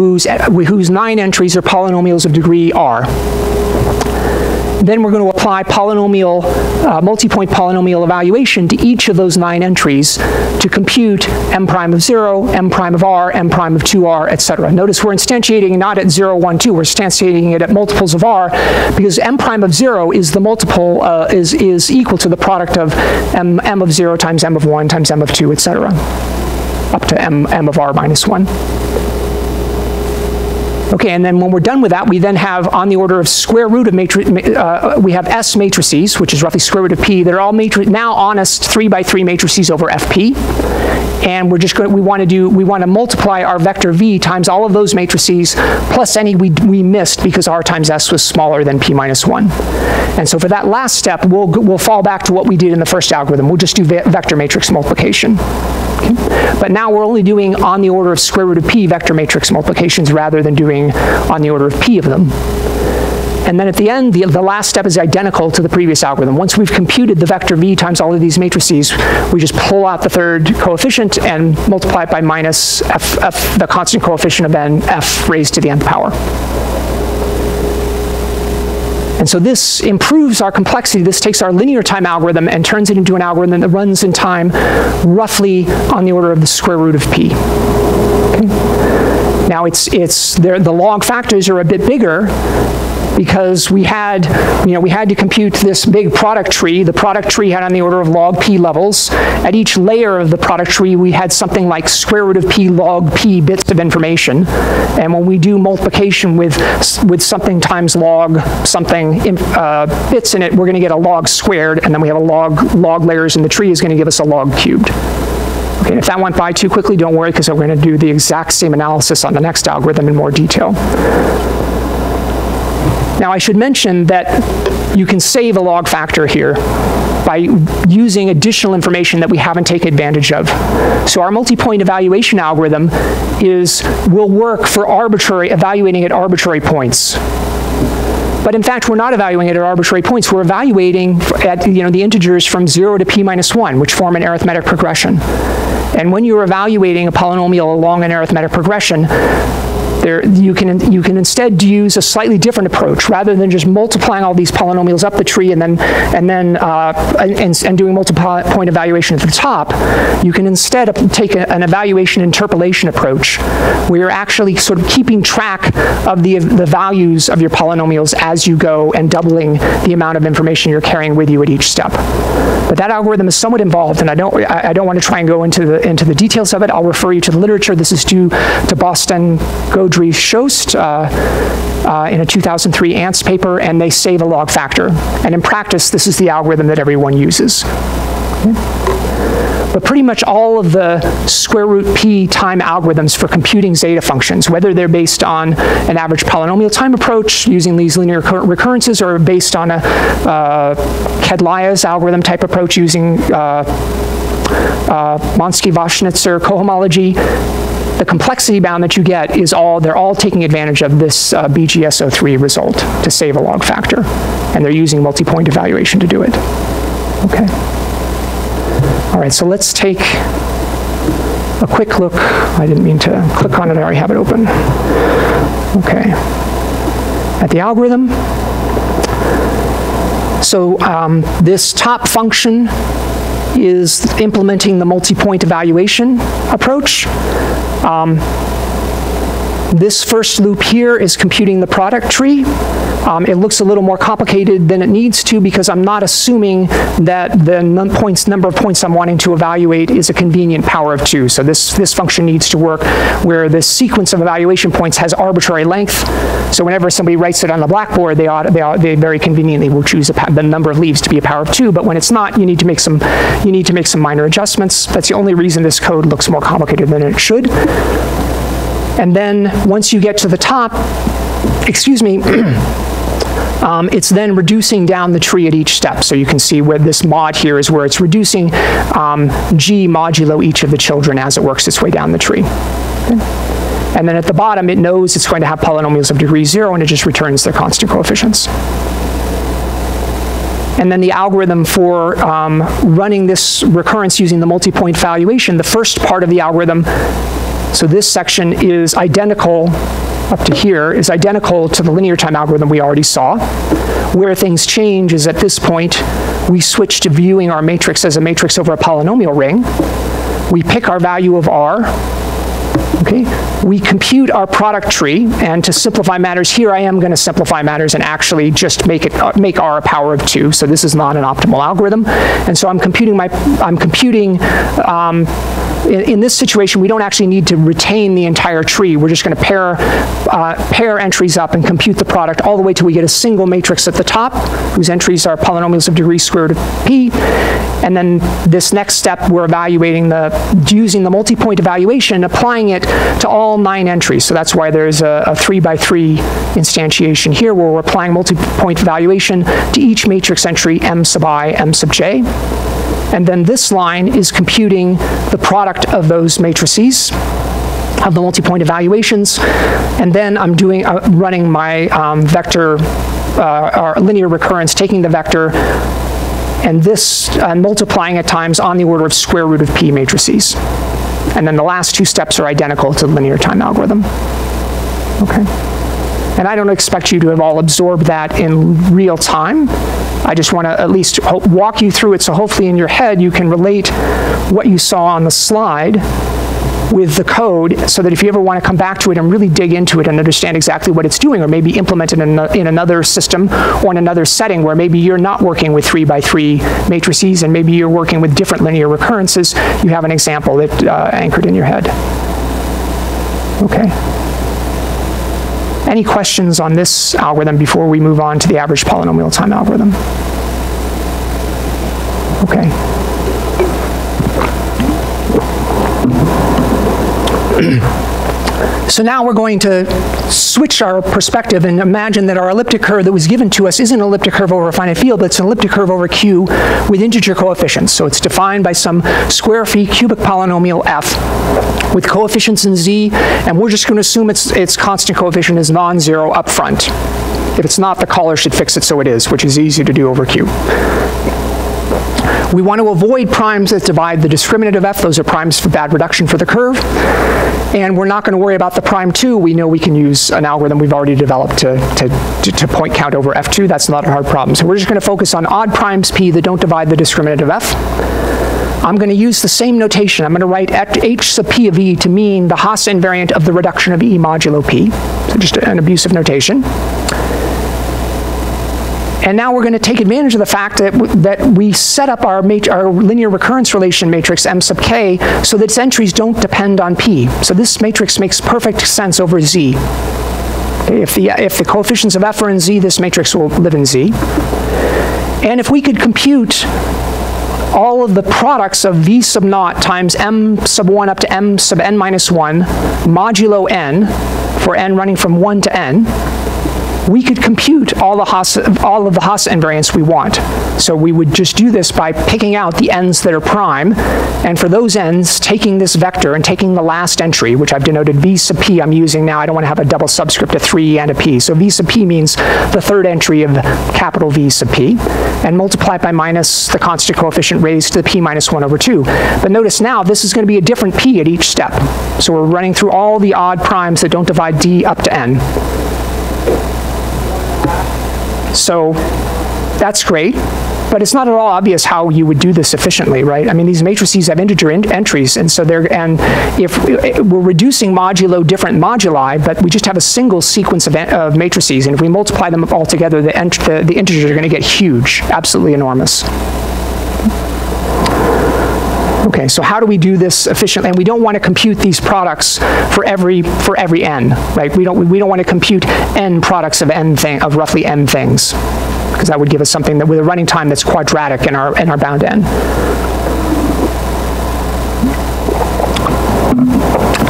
whose, whose nine entries are polynomials of degree r. Then we're going to apply polynomial, uh, multi-point polynomial evaluation to each of those nine entries to compute m prime of 0, m prime of r, m prime of 2r, etc. Notice we're instantiating not at 0, 1, 2, we're instantiating it at multiples of r because m prime of 0 is the multiple, uh, is, is equal to the product of m, m of 0 times m of 1 times m of 2, etc. up to m, m of r minus 1. Okay, and then when we're done with that, we then have on the order of square root of matrix, uh, we have S matrices, which is roughly square root of P. They're all now honest three by three matrices over FP. And we're just going we want to do, we want to multiply our vector V times all of those matrices plus any we, we missed because R times S was smaller than P minus one. And so for that last step, we'll, we'll fall back to what we did in the first algorithm. We'll just do ve vector matrix multiplication. Okay. But now we're only doing on the order of square root of p vector matrix multiplications rather than doing on the order of p of them. And then at the end, the, the, last step is identical to the previous algorithm. Once we've computed the vector v times all of these matrices, we just pull out the third coefficient and multiply it by minus f, f the constant coefficient of n, f raised to the nth power. And so this improves our complexity. This takes our linear time algorithm and turns it into an algorithm that runs in time roughly on the order of the square root of p. Okay. Now it's, it's, the log factors are a bit bigger, because we had, you know, we had to compute this big product tree. The product tree had on the order of log p levels. At each layer of the product tree, we had something like square root of p log p bits of information. And when we do multiplication with, with something times log something uh, bits in it, we're going to get a log squared, and then we have a log, log layers in the tree is going to give us a log cubed. Okay, if that went by too quickly, don't worry, because we're going to do the exact same analysis on the next algorithm in more detail. Now I should mention that you can save a log factor here by using additional information that we haven't taken advantage of. So our multi-point evaluation algorithm is will work for arbitrary evaluating at arbitrary points. But in fact, we're not evaluating at arbitrary points. We're evaluating at you know the integers from 0 to p minus 1, which form an arithmetic progression. And when you're evaluating a polynomial along an arithmetic progression, there, you, can, you can instead use a slightly different approach. Rather than just multiplying all these polynomials up the tree and then, and, then uh, and, and doing multiple point evaluation at the top, you can instead take a, an evaluation interpolation approach where you're actually sort of keeping track of the, the values of your polynomials as you go and doubling the amount of information you're carrying with you at each step. But that algorithm is somewhat involved, and I don't, I, I don't want to try and go into the, into the details of it. I'll refer you to the literature. This is due to Bostan Go Gaudry Schost uh, uh, in a 2003 ANTS paper, and they save a log factor. And in practice, this is the algorithm that everyone uses. But pretty much all of the square root p time algorithms for computing zeta functions, whether they're based on an average polynomial time approach using these linear recurrences or based on a uh, Kedlaya's algorithm type approach using uh, uh, Monsky-Washnitzer cohomology, the complexity bound that you get is all, they're all taking advantage of this uh, BGS03 result to save a log factor. And they're using multi-point evaluation to do it. Okay. All right, so let's take a quick look. I didn't mean to click on it, I already have it open. Okay. At the algorithm. So um, this top function is implementing the multi-point evaluation approach. Um, this first loop here is computing the product tree. Um, it looks a little more complicated than it needs to because I'm not assuming that the points, number of points I'm wanting to evaluate is a convenient power of two. So this, this function needs to work where the sequence of evaluation points has arbitrary length. So whenever somebody writes it on the blackboard, they, ought, they, ought, they very conveniently will choose the number of leaves to be a power of two. But when it's not, you need to make some, you need to make some minor adjustments. That's the only reason this code looks more complicated than it should. And then once you get to the top, excuse me, um, it's then reducing down the tree at each step. So you can see where this mod here is where it's reducing um, g modulo each of the children as it works its way down the tree. Okay. And then at the bottom, it knows it's going to have polynomials of degree zero, and it just returns their constant coefficients. And then the algorithm for um, running this recurrence using the multi-point valuation, the first part of the algorithm So this section is identical up to here is identical to the linear time algorithm we already saw. Where things change is at this point, we switch to viewing our matrix as a matrix over a polynomial ring. We pick our value of R, Okay, we compute our product tree, and to simplify matters, here I am going to simplify matters and actually just make it uh, make r a power of two. So this is not an optimal algorithm, and so I'm computing my I'm computing. Um, in, in, this situation, we don't actually need to retain the entire tree. We're just going to pair, uh, pair entries up and compute the product all the way till we get a single matrix at the top, whose entries are polynomials of degree square root of p. And then this next step, we're evaluating the, using the multi-point evaluation, applying it to all nine entries. So that's why there's a, a three by three instantiation here, where we're applying multi-point evaluation to each matrix entry m sub i, m sub j. And then this line is computing the product of those matrices of the multi-point evaluations. And then I'm doing uh, running my um, vector uh, or linear recurrence, taking the vector and this uh, multiplying at times on the order of square root of p matrices. And then the last two steps are identical to the linear time algorithm. Okay. And I don't expect you to have all absorbed that in real time. I just want to at least walk you through it so hopefully in your head you can relate what you saw on the slide with the code so that if you ever want to come back to it and really dig into it and understand exactly what it's doing or maybe implement it in, in another system or in another setting where maybe you're not working with three by three matrices and maybe you're working with different linear recurrences, you have an example that uh, anchored in your head. Okay. Any questions on this algorithm before we move on to the average polynomial time algorithm? Okay. So now we're going to switch our perspective and imagine that our elliptic curve that was given to us isn't an elliptic curve over a finite field, but it's an elliptic curve over Q with integer coefficients. So it's defined by some squarefree cubic polynomial f with coefficients in z, and we're just going to assume its, its constant coefficient is non-zero up front. If it's not, the caller should fix it so it is, which is easy to do over Q. We want to avoid primes that divide the discriminant of f. Those are primes for bad reduction for the curve. And we're not going to worry about the prime 2. We know we can use an algorithm we've already developed to, to, to point count over f2. That's not a hard problem. So we're just going to focus on odd primes p that don't divide the discriminant of f. I'm going to use the same notation. I'm going to write h sub p of e to mean the Hasse invariant of the reduction of e modulo p. So just an abusive notation. And now we're going to take advantage of the fact that, that we set up our, our linear recurrence relation matrix M sub k so that its entries don't depend on p. So this matrix makes perfect sense over z. If, the, if the coefficients of f are in z, this matrix will live in z. And if we could compute all of the products of v sub naught times m sub 1 up to m sub n minus 1 modulo n, for n running from 1 to n, we could compute all, the Hasse, all of the Hasse invariants we want. So we would just do this by picking out the n's that are prime, and for those n's, taking this vector and taking the last entry, which I've denoted v sub p I'm using now. I don't want to have a double subscript, a 3 and a p. So v sub p means the third entry of capital V sub p, and multiply it by minus the constant coefficient raised to the p minus 1 over 2. But notice now, this is going to be a different p at each step. So we're running through all the odd primes that don't divide d up to n. So that's great, but it's not at all obvious how you would do this efficiently, right? I mean, these matrices have integer entries, and so they're, and if we're reducing modulo different moduli, but we just have a single sequence of, of matrices, and if we multiply them all together, the, the, the integers are going to get huge, absolutely enormous. Okay, so how do we do this efficiently? And we don't want to compute these products for every for every n, right? We don't we don't want to compute n products of n thing of roughly n things, because that would give us something that with a running time that's quadratic in our in our bound n.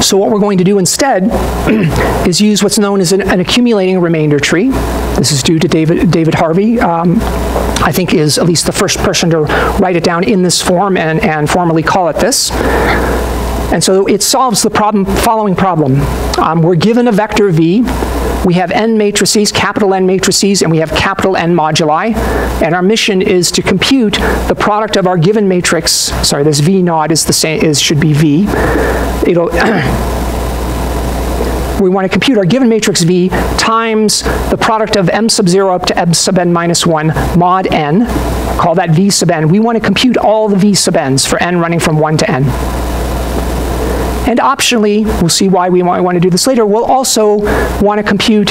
So what we're going to do instead is use what's known as an, an, accumulating remainder tree. This is due to David, David Harvey, um, I think is at least the first person to write it down in this form and, and formally call it this. And so it solves the problem, following problem. Um, we're given a vector v. We have n matrices, capital N matrices, and we have capital N moduli. And our mission is to compute the product of our given matrix. Sorry, this v naught is the same is should be v. It'll we want to compute our given matrix V times the product of m sub 0 up to m sub n minus 1 mod n, call that V sub n. We want to compute all the V sub n's for n running from 1 to n. And optionally, we'll see why we might want to do this later, we'll also want to compute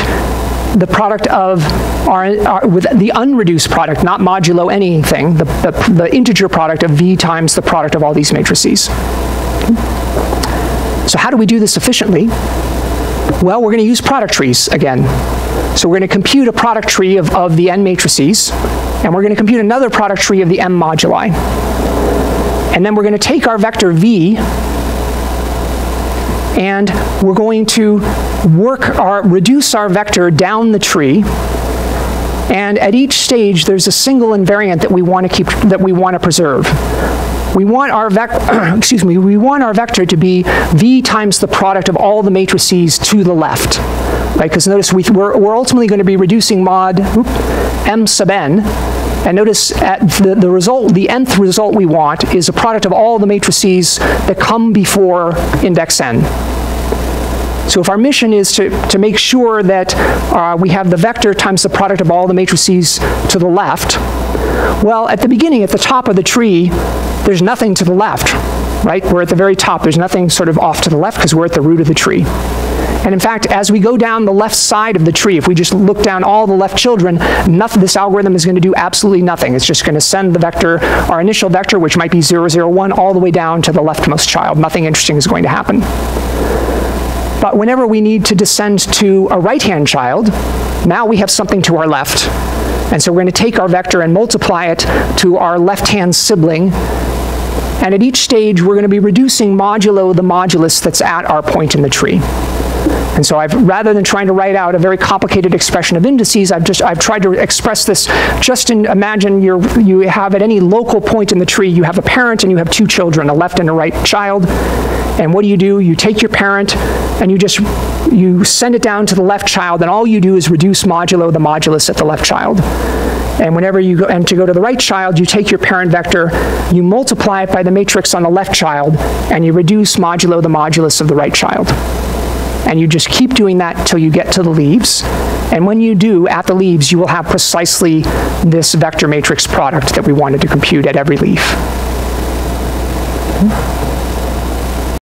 the product of our, our, with the unreduced product, not modulo anything, the, the, the integer product of v times the product of all these matrices. So how do we do this efficiently? Well, we're going to use product trees again. So we're going to compute a product tree of, of the n matrices, and we're going to compute another product tree of the m moduli. And then we're going to take our vector v and we're going to work our, reduce our vector down the tree. And at each stage, there's a single invariant that we want to keep, that we want to preserve. We want our vector, excuse me, we want our vector to be v times the product of all the matrices to the left. Right, because notice we, we're, we're ultimately going to be reducing mod whoop, m sub n, and notice at the, the result, the nth result we want is a product of all the matrices that come before index n. So if our mission is to, to make sure that uh, we have the vector times the product of all the matrices to the left, well, at the beginning, at the top of the tree, there's nothing to the left, right? We're at the very top. There's nothing sort of off to the left because we're at the root of the tree. And in fact, as we go down the left side of the tree, if we just look down all the left children, nothing, this algorithm is going to do absolutely nothing. It's just going to send the vector, our initial vector, which might be 0, 0, 1, all the way down to the leftmost child. Nothing interesting is going to happen. But whenever we need to descend to a right-hand child, now we have something to our left. And so we're going to take our vector and multiply it to our left-hand sibling. And at each stage, we're going to be reducing modulo the modulus that's at our point in the tree. And so I've, rather than trying to write out a very complicated expression of indices, I've just, I've tried to express this just in, imagine you you have at any local point in the tree, you have a parent and you have two children, a left and a right child. And what do you do? You take your parent and you just, you send it down to the left child and all you do is reduce modulo the modulus at the left child. And whenever you go, and to go to the right child, you take your parent vector, you multiply it by the matrix on the left child, and you reduce modulo the modulus of the right child. And you just keep doing that till you get to the leaves. And when you do, at the leaves, you will have precisely this vector matrix product that we wanted to compute at every leaf.